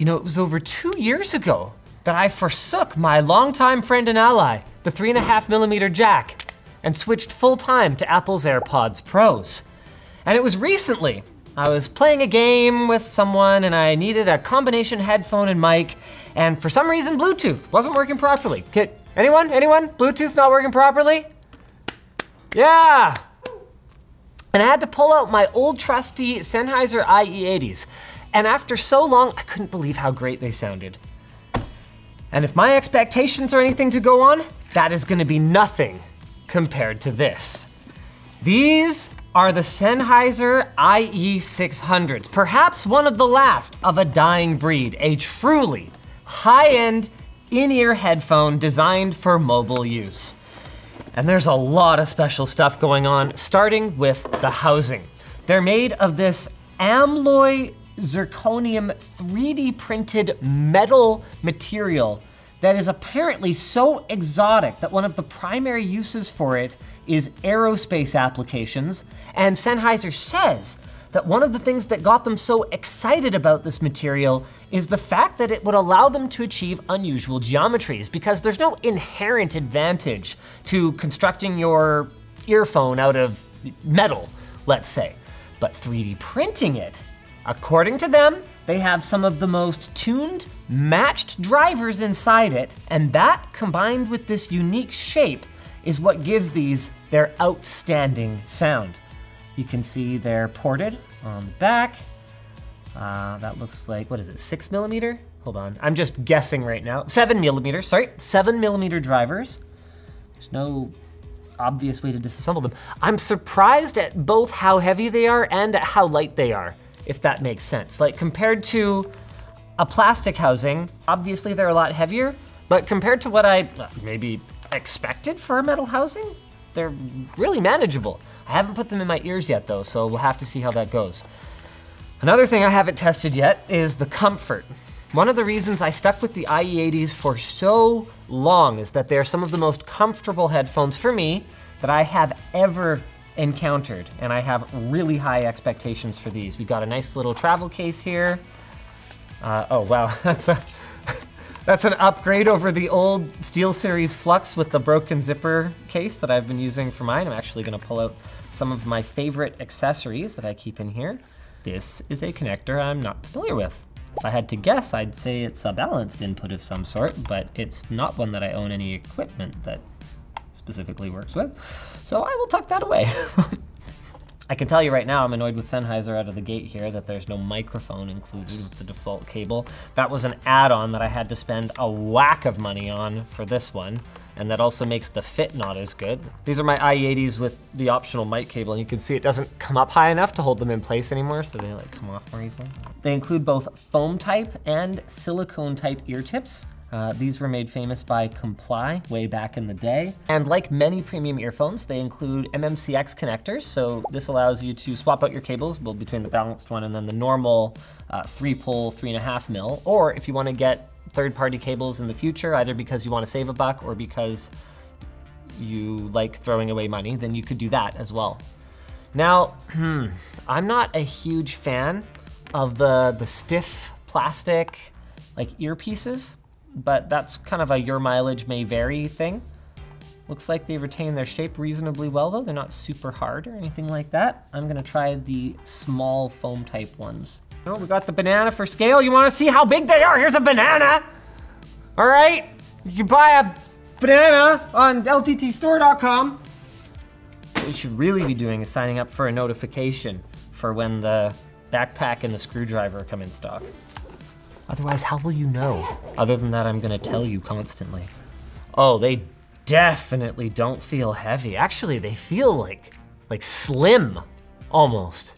You know, it was over two years ago that I forsook my longtime friend and ally, the three and a half millimeter jack, and switched full time to Apple's AirPods Pros. And it was recently, I was playing a game with someone and I needed a combination headphone and mic, and for some reason, Bluetooth wasn't working properly. Could, anyone, anyone? Bluetooth not working properly? Yeah, and I had to pull out my old trusty Sennheiser IE80s. And after so long, I couldn't believe how great they sounded. And if my expectations are anything to go on, that is gonna be nothing compared to this. These are the Sennheiser IE600s, perhaps one of the last of a dying breed, a truly high-end in-ear headphone designed for mobile use. And there's a lot of special stuff going on, starting with the housing. They're made of this Amloy zirconium 3D printed metal material that is apparently so exotic that one of the primary uses for it is aerospace applications. And Sennheiser says that one of the things that got them so excited about this material is the fact that it would allow them to achieve unusual geometries because there's no inherent advantage to constructing your earphone out of metal, let's say. But 3D printing it, according to them, they have some of the most tuned, matched drivers inside it, and that combined with this unique shape is what gives these their outstanding sound. You can see they're ported on the back. Uh, that looks like, what is it, six millimeter? Hold on, I'm just guessing right now. Seven millimeter, sorry, seven millimeter drivers. There's no obvious way to disassemble them. I'm surprised at both how heavy they are and at how light they are, if that makes sense. Like compared to a plastic housing, obviously they're a lot heavier, but compared to what I maybe expected for a metal housing, they're really manageable. I haven't put them in my ears yet though, so we'll have to see how that goes. Another thing I haven't tested yet is the comfort. One of the reasons I stuck with the IE80s for so long is that they're some of the most comfortable headphones for me that I have ever encountered, and I have really high expectations for these. We got a nice little travel case here. Uh, oh wow, that's a, that's an upgrade over the old SteelSeries Flux with the broken zipper case that I've been using for mine. I'm actually gonna pull out some of my favorite accessories that I keep in here. This is a connector I'm not familiar with. If I had to guess, I'd say it's a balanced input of some sort, but it's not one that I own any equipment that specifically works with. So I will tuck that away. I can tell you right now, I'm annoyed with Sennheiser out of the gate here that there's no microphone included with the default cable. That was an add-on that I had to spend a whack of money on for this one, and that also makes the fit not as good. These are my IE80s with the optional mic cable, and you can see it doesn't come up high enough to hold them in place anymore, so they like come off more easily. They include both foam type and silicone type ear tips. Uh, these were made famous by Comply way back in the day. And like many premium earphones, they include MMCX connectors. So this allows you to swap out your cables between the balanced one and then the normal uh, three pole, three and a half mil. Or if you wanna get third party cables in the future, either because you wanna save a buck or because you like throwing away money, then you could do that as well. Now, I'm not a huge fan of the, the stiff plastic like earpieces but that's kind of a your mileage may vary thing. Looks like they retain their shape reasonably well though. They're not super hard or anything like that. I'm gonna try the small foam type ones. Oh, we got the banana for scale. You wanna see how big they are? Here's a banana. All right, you can buy a banana on lttstore.com. What you should really be doing is signing up for a notification for when the backpack and the screwdriver come in stock. Otherwise, how will you know? Other than that, I'm gonna tell you constantly. Oh, they definitely don't feel heavy. Actually, they feel like, like slim, almost.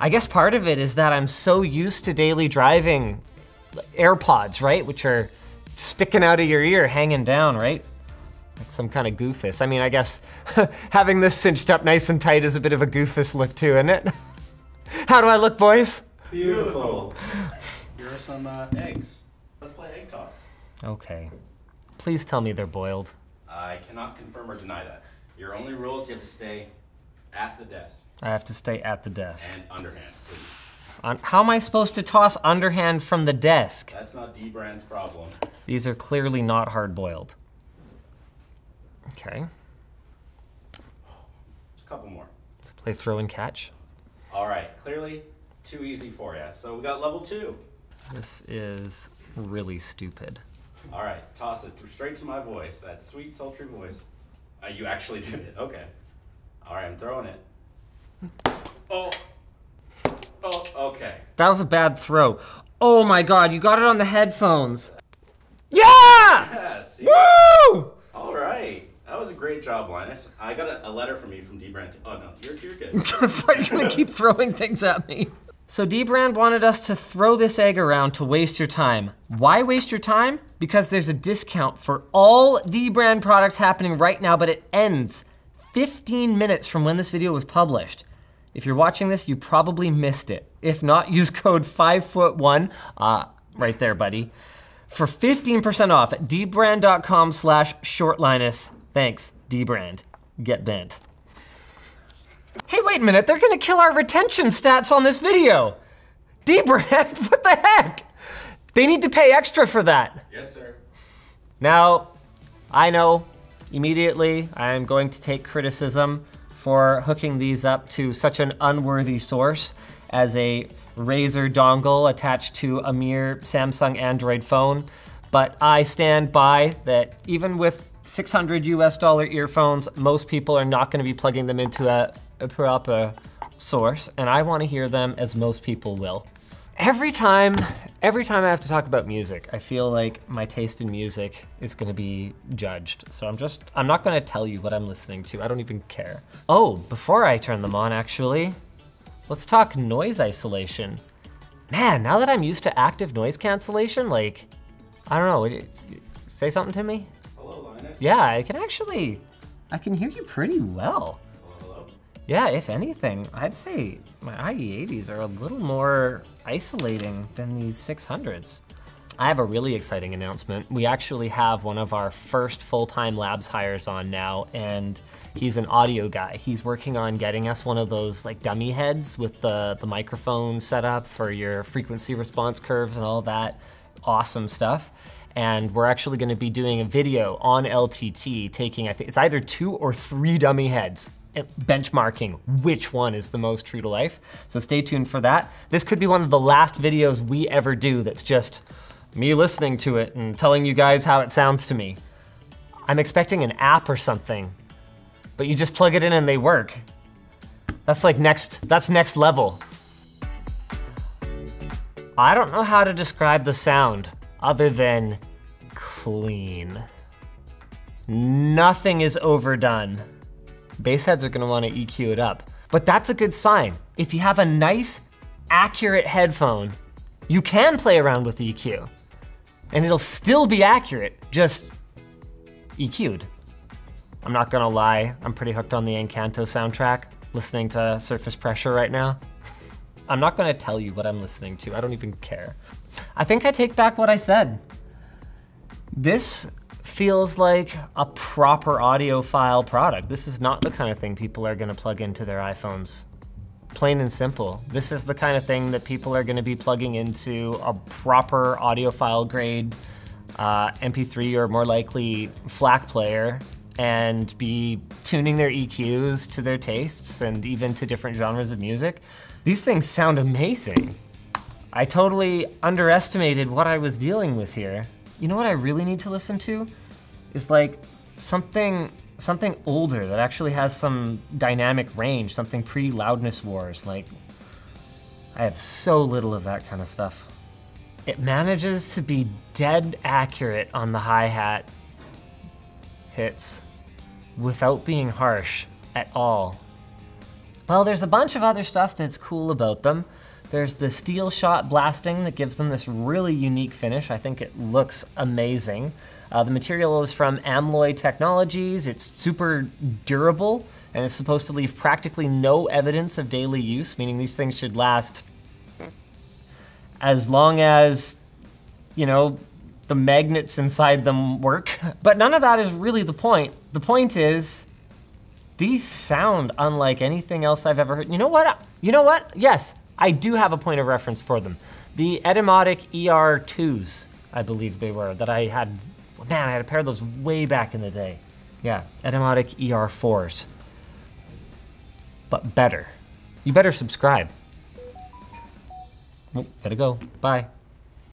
I guess part of it is that I'm so used to daily driving AirPods, right? Which are sticking out of your ear, hanging down, right? Like some kind of goofus. I mean, I guess having this cinched up nice and tight is a bit of a goofus look too, isn't it? How do I look, boys? Beautiful. Here are some uh, eggs. Let's play egg toss. Okay. Please tell me they're boiled. I cannot confirm or deny that. Your only rule is you have to stay at the desk I have to stay at the desk. and underhand, please. On- How am I supposed to toss underhand from the desk? That's not dbrand's problem. These are clearly not hard boiled. Okay, A couple more. let's play throw and catch. All right, clearly too easy for you. So we got level two. This is really stupid. All right, toss it straight to my voice, that sweet, sultry voice. Uh, you actually did it. Okay. All right, I'm throwing it. Oh. Oh, okay. That was a bad throw. Oh my god, you got it on the headphones. Yeah! Yes. Woo! All right. That was a great job, Linus. I got a, a letter from you from dbrand. too. Oh, no, you're, you're good. I thought you were gonna keep throwing things at me. So dbrand wanted us to throw this egg around to waste your time. Why waste your time? Because there's a discount for all dbrand products happening right now, but it ends 15 minutes from when this video was published. If you're watching this, you probably missed it. If not, use code 5foot1, uh, right there, buddy, for 15% off at dbrand.com slash shortlinus. Thanks, dbrand. Get bent. Wait a minute, they're gonna kill our retention stats on this video. dbrand, what the heck? They need to pay extra for that. yes, sir. Now, I know immediately I am going to take criticism for hooking these up to such an unworthy source as a Razer dongle attached to a mere Samsung Android phone. But I stand by that even with 600 US dollar earphones, most people are not gonna be plugging them into a, a proper source, and I wanna hear them as most people will. Every time, every time I have to talk about music, I feel like my taste in music is gonna be judged. So I'm just, I'm not gonna tell you what I'm listening to. I don't even care. Oh, before I turn them on, actually, let's talk noise isolation. Man, now that I'm used to active noise cancellation, like, I don't know, say something to me? Yeah, I can actually, I can hear you pretty well. Yeah, if anything, I'd say my IE80s are a little more isolating than these 600s. I have a really exciting announcement. We actually have one of our first full-time labs hires on now, and he's an audio guy. He's working on getting us one of those like dummy heads with the, the microphone set up for your frequency response curves and all that awesome stuff. And we're actually gonna be doing a video on LTT taking, I think it's either two or three dummy heads eh, benchmarking which one is the most true to life. So stay tuned for that. This could be one of the last videos we ever do that's just me listening to it and telling you guys how it sounds to me. I'm expecting an app or something, but you just plug it in and they work. That's like next, that's next level. I don't know how to describe the sound other than clean. Nothing is overdone. Bass heads are gonna wanna EQ it up. But that's a good sign. If you have a nice, accurate headphone, you can play around with EQ. And it'll still be accurate, just EQ'd. I'm not gonna lie, I'm pretty hooked on the Encanto soundtrack, listening to Surface Pressure right now. I'm not gonna tell you what I'm listening to, I don't even care. I think I take back what I said. This feels like a proper audiophile product. This is not the kind of thing people are gonna plug into their iPhones. Plain and simple. This is the kind of thing that people are gonna be plugging into a proper audiophile grade uh, MP3 or more likely FLAC player and be tuning their EQs to their tastes and even to different genres of music. These things sound amazing. I totally underestimated what I was dealing with here. You know what I really need to listen to? Is like something something older that actually has some dynamic range, something pre loudness wars. Like I have so little of that kind of stuff. It manages to be dead accurate on the hi-hat hits without being harsh at all. Well, there's a bunch of other stuff that's cool about them. There's the steel shot blasting that gives them this really unique finish. I think it looks amazing. Uh, the material is from Amloy Technologies. It's super durable and it's supposed to leave practically no evidence of daily use, meaning these things should last as long as, you know, the magnets inside them work. But none of that is really the point. The point is, these sound unlike anything else I've ever heard. You know what? You know what? Yes, I do have a point of reference for them. The Etymotic ER2s, I believe they were, that I had, man, I had a pair of those way back in the day. Yeah, Etymotic ER4s. But better. You better subscribe. Oh, gotta go. Bye.